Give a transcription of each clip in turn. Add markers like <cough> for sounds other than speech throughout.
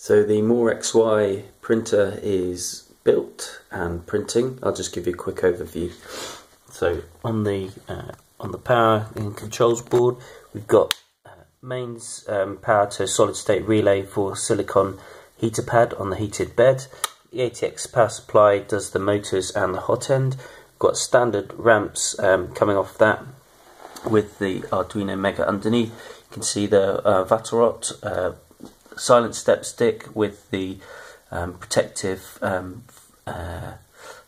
So the MoreXY printer is built and printing. I'll just give you a quick overview. So on the uh, on the power and controls board, we've got uh, mains um, power to solid state relay for silicon heater pad on the heated bed. The ATX power supply does the motors and the hot end. We've got standard RAMPS um, coming off that with the Arduino Mega underneath. You can see the uh, uh, silent step stick with the um, protective um, uh,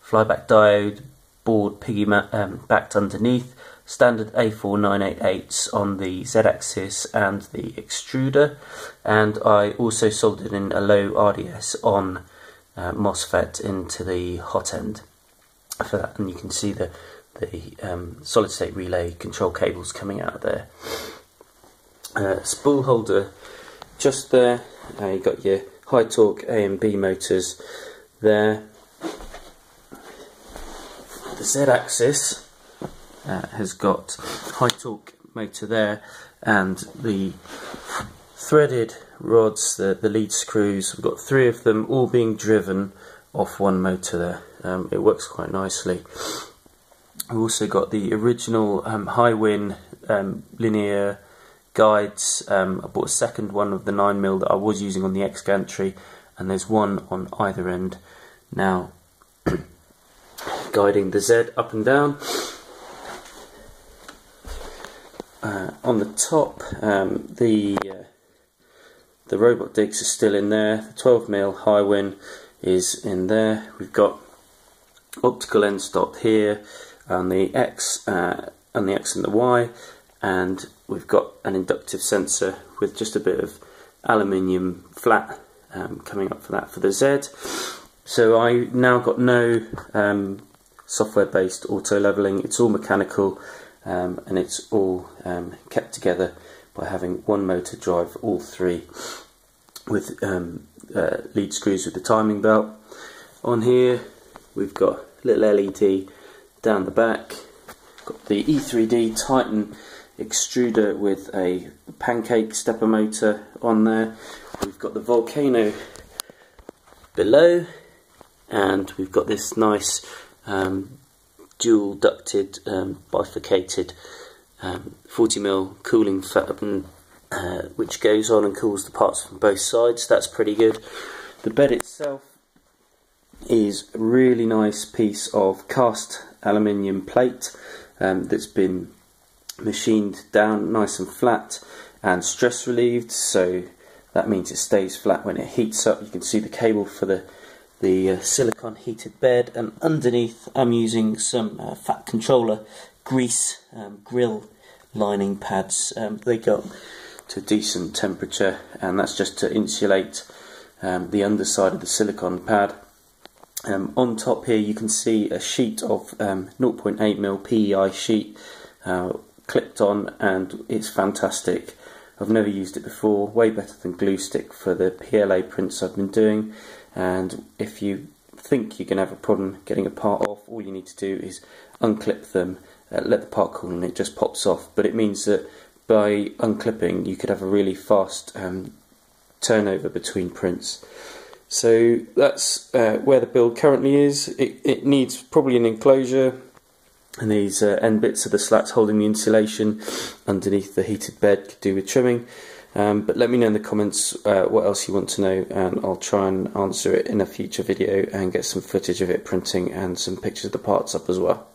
flyback diode board piggy um, backed underneath. Standard A4988s on the Z-axis and the extruder. And I also soldered in a low RDS on uh, MOSFET into the hot end for that. And you can see the the um, solid state relay control cables coming out of there. Uh, spool holder just there, uh, you got your high torque A and B motors there. The Z axis uh, has got high torque motor there and the threaded rods, the, the lead screws, we've got three of them all being driven off one motor there. Um, it works quite nicely. We've also got the original um, win um, linear guides. Um, I bought a second one of the 9mm that I was using on the X gantry, and there's one on either end now <clears throat> guiding the Z up and down. Uh, on the top, um, the uh, the Robotdigg are still in there. The 12mm Hiwin is in there. We've got optical end stop here and the X uh, and the X and the Y and we've got an inductive sensor with just a bit of aluminium flat um, coming up for that for the Z. So I now got no um, software based auto leveling. It's all mechanical um, and it's all um, kept together by having one motor drive all three with um, uh, lead screws with the timing belt. On here we've got little LED down the back. Got the E3D Titan extruder with a pancake stepper motor on there. We've got the Volcano below and we've got this nice um, dual ducted um, bifurcated 40mm um, cooling fan uh, which goes on and cools the parts from both sides that's pretty good the bed itself is a really nice piece of cast aluminium plate um, that's been machined down nice and flat and stress relieved so that means it stays flat when it heats up. You can see the cable for the the uh, silicon heated bed and underneath I'm using some uh, fat controller grease um, grill lining pads. Um, they go to decent temperature and that's just to insulate um, the underside of the silicon pad. Um, on top here you can see a sheet of um, 0.8mm PEI sheet uh, clipped on and it's fantastic. I've never used it before, way better than glue stick for the PLA prints I've been doing and if you think you're going to have a problem getting a part off, all you need to do is unclip them, uh, let the part cool and it just pops off but it means that by unclipping you could have a really fast um, turnover between prints. So that's uh, where the build currently is. It, it needs probably an enclosure and these uh, end bits of the slats holding the insulation underneath the heated bed could do with trimming. Um, but let me know in the comments uh, what else you want to know and I'll try and answer it in a future video and get some footage of it printing and some pictures of the parts up as well.